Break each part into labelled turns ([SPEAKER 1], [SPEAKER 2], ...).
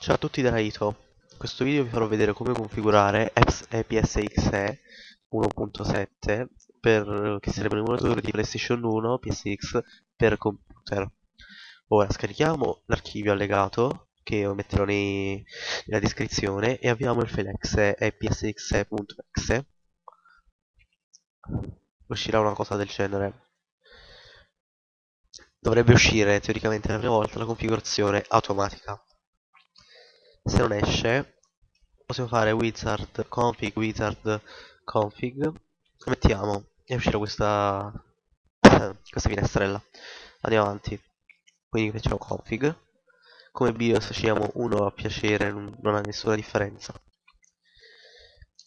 [SPEAKER 1] Ciao a tutti da Raito, in questo video vi farò vedere come configurare EPSXE 1.7 per che sarebbe un emulatore di PlayStation 1 PSX per computer. Ora scarichiamo l'archivio allegato che metterò nei, nella descrizione e avviamo il file exe epsxe.exe. Uscirà una cosa del genere. Dovrebbe uscire teoricamente la prima volta la configurazione automatica se non esce possiamo fare wizard config wizard config. Mettiamo e uscirà questa questa finestrella. Andiamo avanti. Quindi facciamo config. Come BIOS scegliamo uno a piacere non ha nessuna differenza.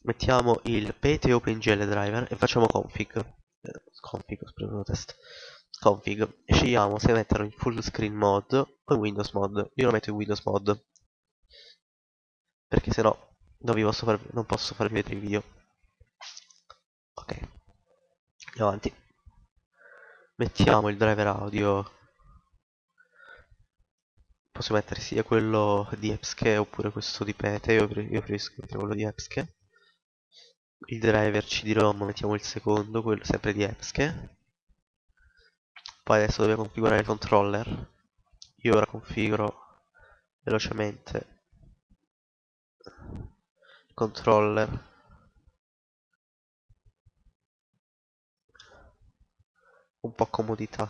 [SPEAKER 1] Mettiamo il pete OpenGL driver e facciamo config. Eh, config, test. Config. E scegliamo se metterlo in full screen mode o in Windows mode. Io lo metto in Windows mode perché sennò non, vi posso far, non posso farvi vedere il video. Ok. Andiamo avanti. Mettiamo il driver audio. Posso mettere sia quello di Epske oppure questo di Pete. Io, io preferisco mettere quello di Epske. Il driver CD-ROM mettiamo il secondo quello sempre di Epske. Poi adesso dobbiamo configurare il controller. Io ora configuro velocemente controller. Un po' comodità.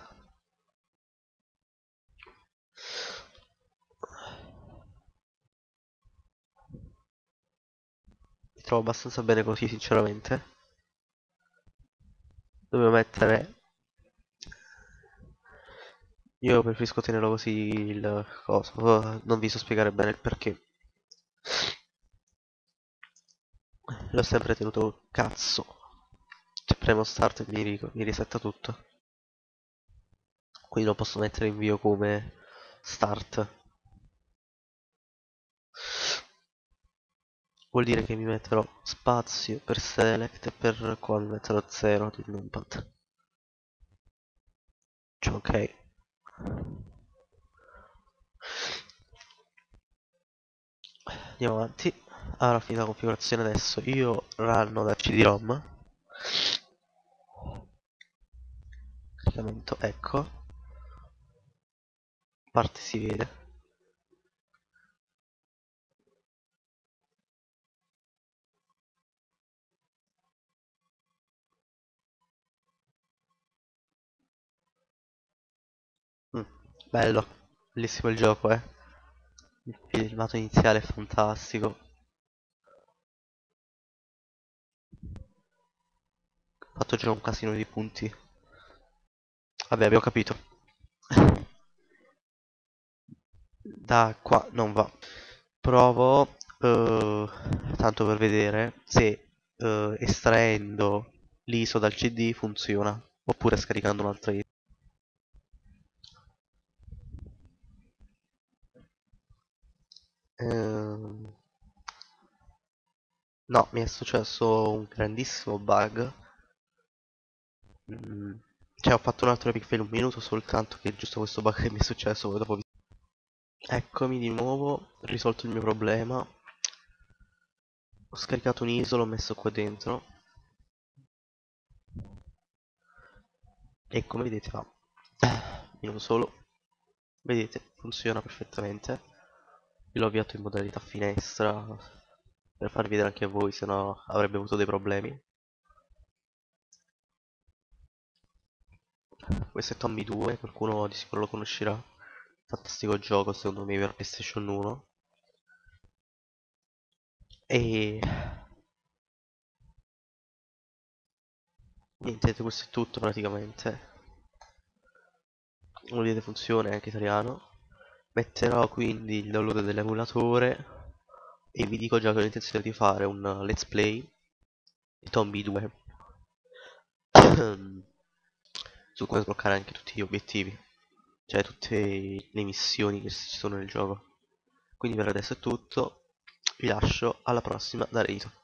[SPEAKER 1] Mi trovo abbastanza bene così sinceramente. Dobbiamo mettere io preferisco tenerlo così il coso. Non vi so spiegare bene il perché l'ho sempre tenuto cazzo. Se premo start mi, mi risetta tutto. Quindi lo posso mettere in invio come start. Vuol dire che mi metterò spazio per select e per mi metterò 0 di numpad cioè, ok. Andiamo avanti allora finita la configurazione adesso io ranno da cd-rom caricamento ecco. Parte si vede. Mm, bello. Bellissimo il gioco eh. Il filmato iniziale è fantastico fatto già un casino di punti. Vabbè abbiamo capito. Da qua non va. Provo uh, tanto per vedere se uh, estraendo l'ISO dal CD funziona oppure scaricando un'altra ISO ehm, no mi è successo un grandissimo bug Mm, cioè ho fatto un altro epic fail un minuto soltanto che giusto questo bug che mi è successo dopo Eccomi di nuovo, risolto il mio problema. Ho scaricato un'isola, l'ho messo qua dentro. E come vedete va Minuto solo. Vedete, funziona perfettamente. L'ho avviato in modalità finestra Per farvi vedere anche a voi, se no avrebbe avuto dei problemi questo è Tommy 2 qualcuno di sicuro lo conoscerà. Fantastico gioco secondo me per PlayStation 1 e niente questo è tutto praticamente. Non vedete funziona è anche italiano. Metterò quindi il download dell'emulatore. E vi dico già che ho l'intenzione di fare un let's play di Tommy 2 su come sbloccare anche tutti gli obiettivi. Cioè tutte le missioni che ci sono nel gioco. Quindi per adesso è tutto. Vi lascio. Alla prossima da Rito